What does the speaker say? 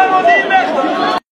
Ben o değil mi?